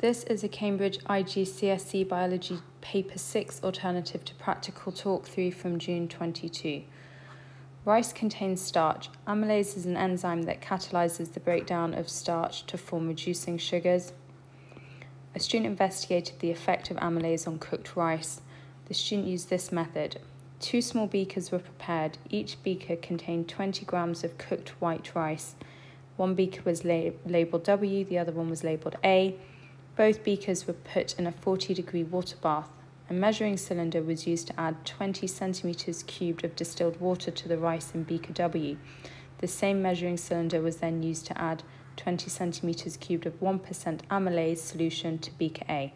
This is a Cambridge IGCSE Biology Paper 6 alternative to Practical Talk 3 from June 22. Rice contains starch. Amylase is an enzyme that catalyzes the breakdown of starch to form reducing sugars. A student investigated the effect of amylase on cooked rice. The student used this method. Two small beakers were prepared. Each beaker contained 20 grams of cooked white rice. One beaker was labelled W, the other one was labelled A. Both beakers were put in a 40 degree water bath. A measuring cylinder was used to add 20 centimetres cubed of distilled water to the rice in beaker W. The same measuring cylinder was then used to add 20 centimetres cubed of 1% amylase solution to beaker A.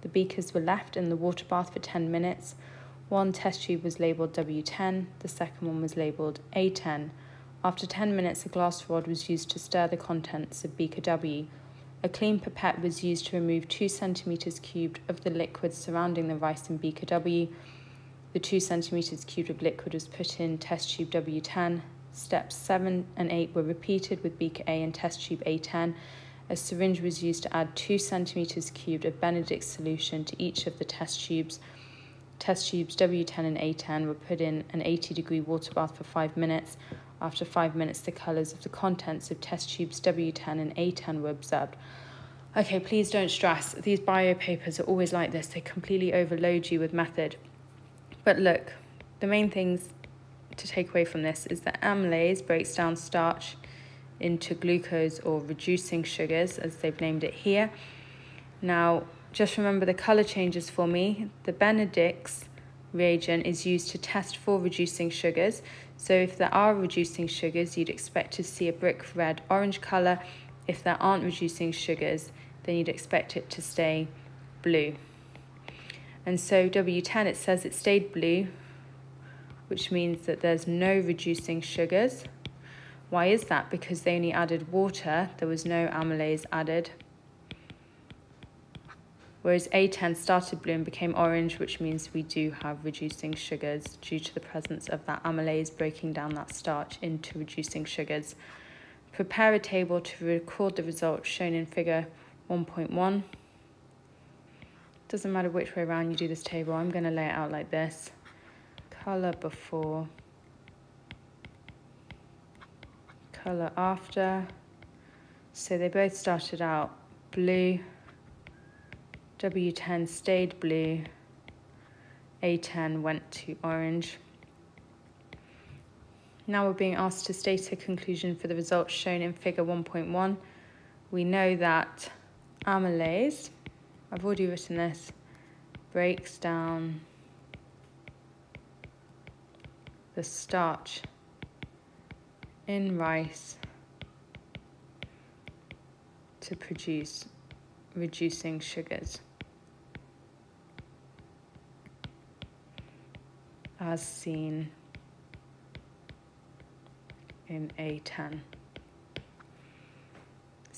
The beakers were left in the water bath for 10 minutes. One test tube was labelled W10, the second one was labelled A10. After 10 minutes, a glass rod was used to stir the contents of beaker W. A clean pipette was used to remove 2 centimetres cubed of the liquid surrounding the rice in beaker W. The 2 centimetres cubed of liquid was put in test tube W10. Steps 7 and 8 were repeated with beaker A and test tube A10. A syringe was used to add 2 centimetres cubed of Benedict's solution to each of the test tubes. Test tubes W10 and A10 were put in an 80 degree water bath for 5 minutes. After 5 minutes, the colours of the contents of test tubes W10 and A10 were observed. Okay, please don't stress. These bio papers are always like this. They completely overload you with method. But look, the main things to take away from this is that amylase breaks down starch into glucose or reducing sugars, as they've named it here. Now, just remember the colour changes for me. The Benedict's reagent is used to test for reducing sugars. So if there are reducing sugars, you'd expect to see a brick red orange colour. If there aren't reducing sugars, then you'd expect it to stay blue. And so W10, it says it stayed blue, which means that there's no reducing sugars. Why is that? Because they only added water, there was no amylase added whereas A10 started blue and became orange, which means we do have reducing sugars due to the presence of that amylase breaking down that starch into reducing sugars. Prepare a table to record the results shown in figure 1.1. Doesn't matter which way around you do this table, I'm going to lay it out like this. Colour before, colour after. So they both started out blue, W10 stayed blue, A10 went to orange. Now we're being asked to state a conclusion for the results shown in figure 1.1. We know that amylase, I've already written this, breaks down the starch in rice to produce reducing sugars. as seen in A10.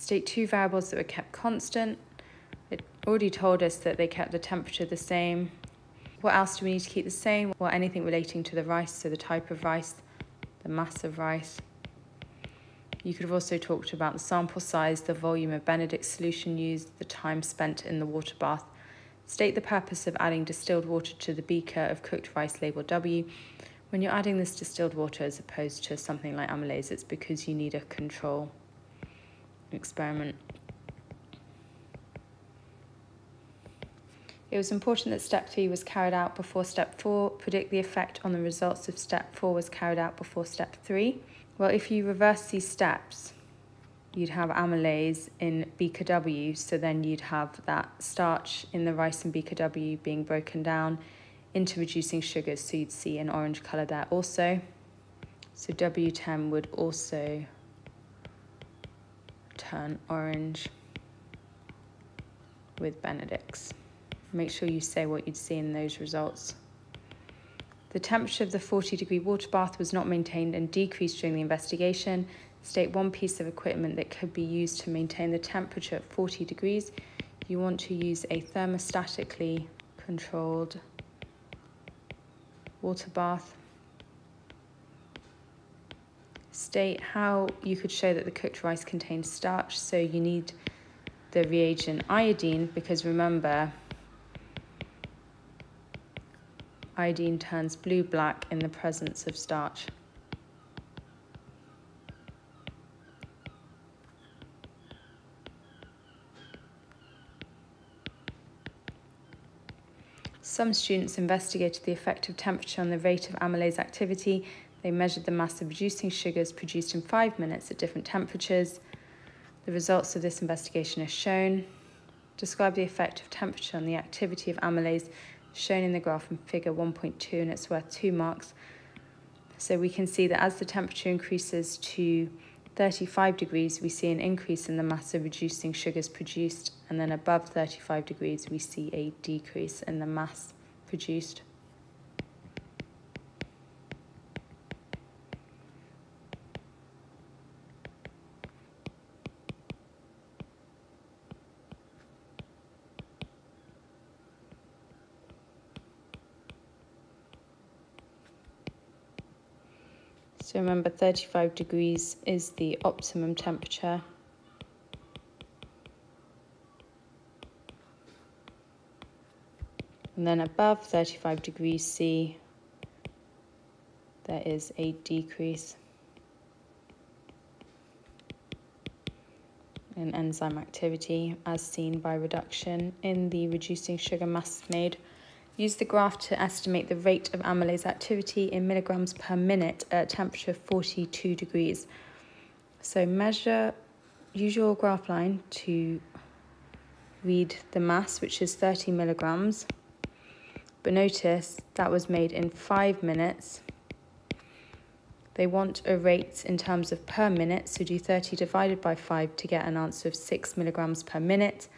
State two variables that were kept constant. It already told us that they kept the temperature the same. What else do we need to keep the same? Well, anything relating to the rice, so the type of rice, the mass of rice. You could have also talked about the sample size, the volume of Benedict's solution used, the time spent in the water bath, State the purpose of adding distilled water to the beaker of cooked rice labelled W. When you're adding this distilled water as opposed to something like amylase, it's because you need a control experiment. It was important that step three was carried out before step four. Predict the effect on the results if step four was carried out before step three. Well, if you reverse these steps, you'd have amylase in beaker W, so then you'd have that starch in the rice in beaker W being broken down into reducing sugars, so you'd see an orange colour there also. So W10 would also turn orange with Benedict's. Make sure you say what you'd see in those results. The temperature of the 40 degree water bath was not maintained and decreased during the investigation. State one piece of equipment that could be used to maintain the temperature at 40 degrees. You want to use a thermostatically controlled water bath. State how you could show that the cooked rice contains starch. So you need the reagent iodine because remember, iodine turns blue-black in the presence of starch. Some students investigated the effect of temperature on the rate of amylase activity. They measured the mass of reducing sugars produced in five minutes at different temperatures. The results of this investigation are shown. Describe the effect of temperature on the activity of amylase shown in the graph in figure 1.2 and it's worth two marks. So we can see that as the temperature increases to 35 degrees, we see an increase in the mass of reducing sugars produced, and then above 35 degrees, we see a decrease in the mass produced. So remember 35 degrees is the optimum temperature. And then above 35 degrees C, there is a decrease in enzyme activity as seen by reduction in the reducing sugar mass made. Use the graph to estimate the rate of amylase activity in milligrams per minute at temperature 42 degrees. So measure, use your graph line to read the mass, which is 30 milligrams. But notice that was made in five minutes. They want a rate in terms of per minute, so do 30 divided by 5 to get an answer of 6 milligrams per minute.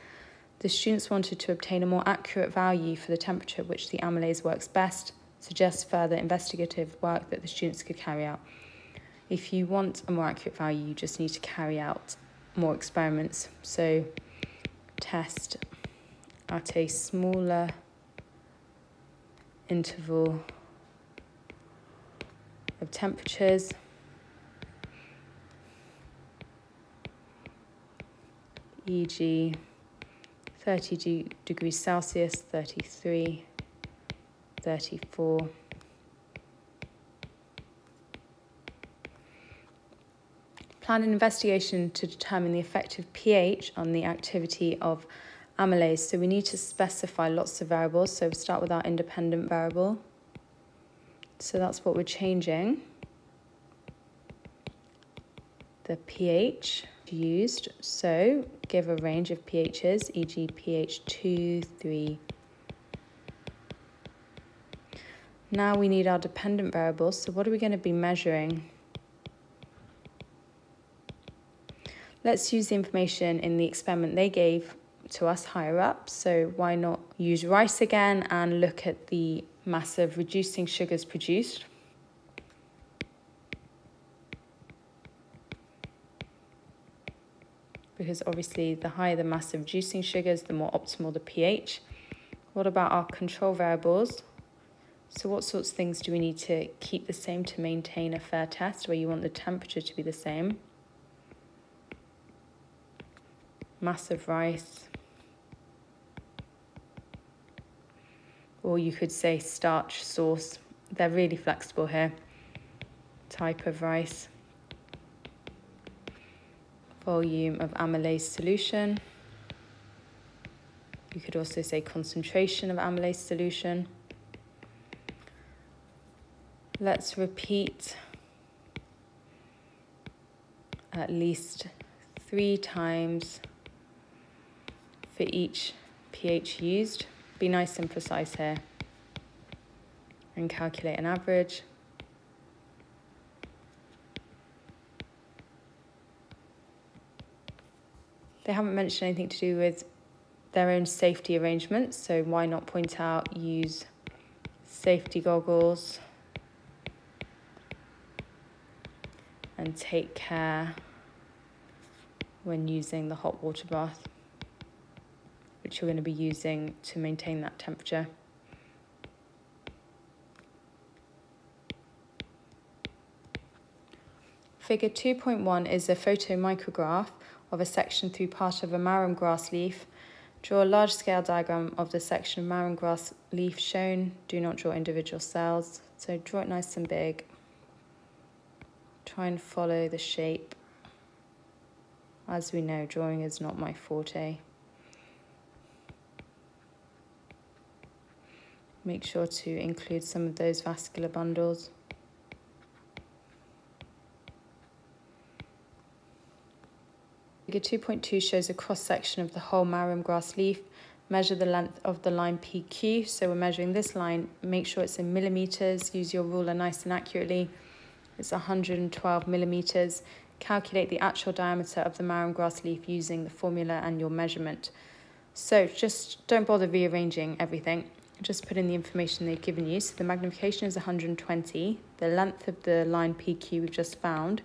The students wanted to obtain a more accurate value for the temperature at which the amylase works best, suggests further investigative work that the students could carry out. If you want a more accurate value, you just need to carry out more experiments. So test at a smaller interval of temperatures. e.g. 30 degrees Celsius, 33, 34. Plan an investigation to determine the effect of pH on the activity of amylase. So we need to specify lots of variables. So we start with our independent variable. So that's what we're changing. The pH used. So give a range of pHs, e.g. pH 2, 3. Now we need our dependent variables. So what are we going to be measuring? Let's use the information in the experiment they gave to us higher up. So why not use rice again and look at the massive reducing sugars produced. Because obviously the higher the mass of reducing sugars, the more optimal the pH. What about our control variables? So what sorts of things do we need to keep the same to maintain a fair test where you want the temperature to be the same? Mass of rice. Or you could say starch source. They're really flexible here. Type of rice volume of amylase solution. You could also say concentration of amylase solution. Let's repeat at least three times for each pH used. Be nice and precise here and calculate an average. They haven't mentioned anything to do with their own safety arrangements, so why not point out use safety goggles and take care when using the hot water bath, which you're going to be using to maintain that temperature. Figure 2.1 is a photomicrograph of a section through part of a marram grass leaf. Draw a large scale diagram of the section of marram grass leaf shown. Do not draw individual cells. So draw it nice and big. Try and follow the shape. As we know, drawing is not my forte. Make sure to include some of those vascular bundles. Figure 2.2 shows a cross section of the whole marram grass leaf. Measure the length of the line PQ. So we're measuring this line. Make sure it's in millimeters. Use your ruler nice and accurately. It's 112 millimeters. Calculate the actual diameter of the marram grass leaf using the formula and your measurement. So just don't bother rearranging everything. Just put in the information they've given you. So the magnification is 120. The length of the line PQ we've just found.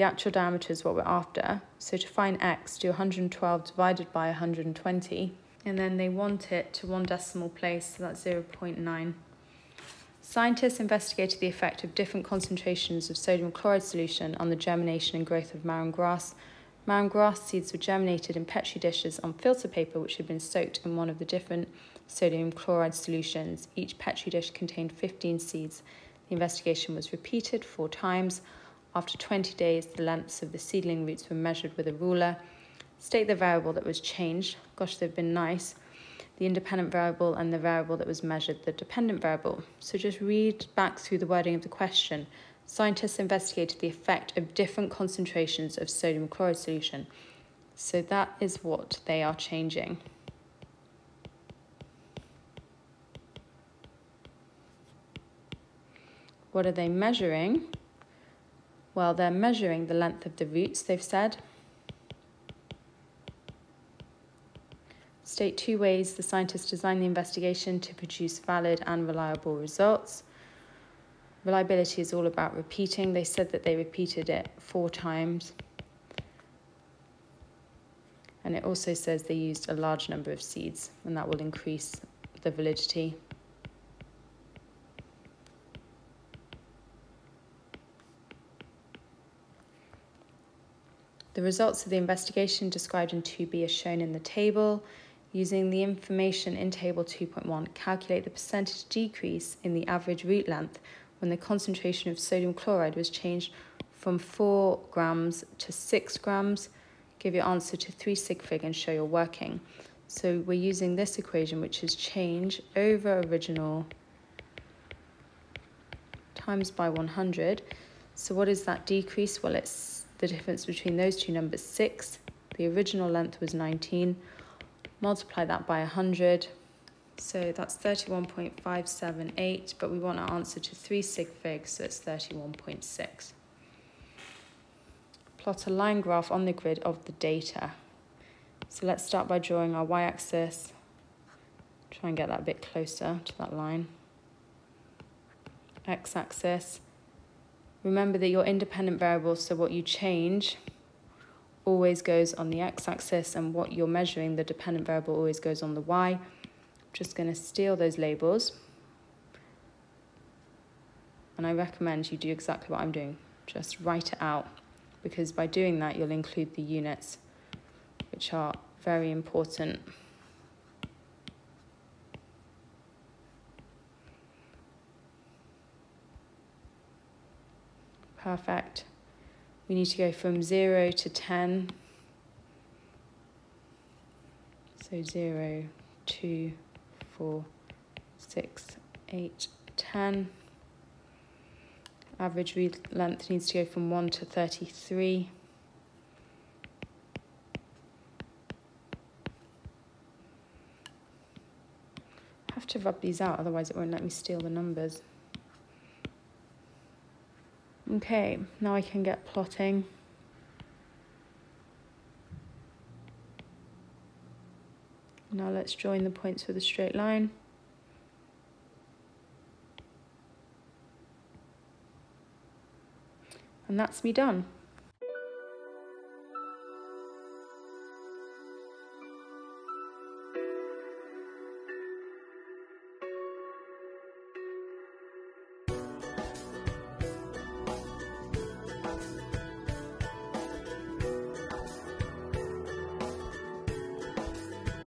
The actual diameter is what we're after. So to find x, do 112 divided by 120. And then they want it to one decimal place, so that's 0.9. Scientists investigated the effect of different concentrations of sodium chloride solution on the germination and growth of marram grass. Marram grass seeds were germinated in petri dishes on filter paper which had been soaked in one of the different sodium chloride solutions. Each petri dish contained 15 seeds. The investigation was repeated four times. After 20 days, the lengths of the seedling roots were measured with a ruler. State the variable that was changed. Gosh, they've been nice. The independent variable and the variable that was measured, the dependent variable. So just read back through the wording of the question. Scientists investigated the effect of different concentrations of sodium chloride solution. So that is what they are changing. What are they measuring? Well, they're measuring the length of the roots, they've said. State two ways the scientists designed the investigation to produce valid and reliable results. Reliability is all about repeating. They said that they repeated it four times. And it also says they used a large number of seeds, and that will increase the validity. The results of the investigation described in 2b are shown in the table. Using the information in table 2.1, calculate the percentage decrease in the average root length when the concentration of sodium chloride was changed from 4 grams to 6 grams. Give your answer to 3 sig fig and show your working. So we're using this equation, which is change over original times by 100. So what is that decrease? Well, it's the difference between those two numbers 6. The original length was 19. Multiply that by 100. So that's 31.578, but we want our answer to 3 sig figs, so it's 31.6. Plot a line graph on the grid of the data. So let's start by drawing our y-axis. Try and get that a bit closer to that line. X-axis Remember that your independent variables, so what you change, always goes on the x-axis and what you're measuring, the dependent variable always goes on the y. I'm just going to steal those labels. And I recommend you do exactly what I'm doing. Just write it out because by doing that you'll include the units which are very important. Perfect. We need to go from 0 to 10. So 0, 2, 4, 6, 8, 10. Average read length needs to go from 1 to 33. I have to rub these out, otherwise it won't let me steal the numbers. Okay, now I can get plotting. Now let's join the points with a straight line. And that's me done.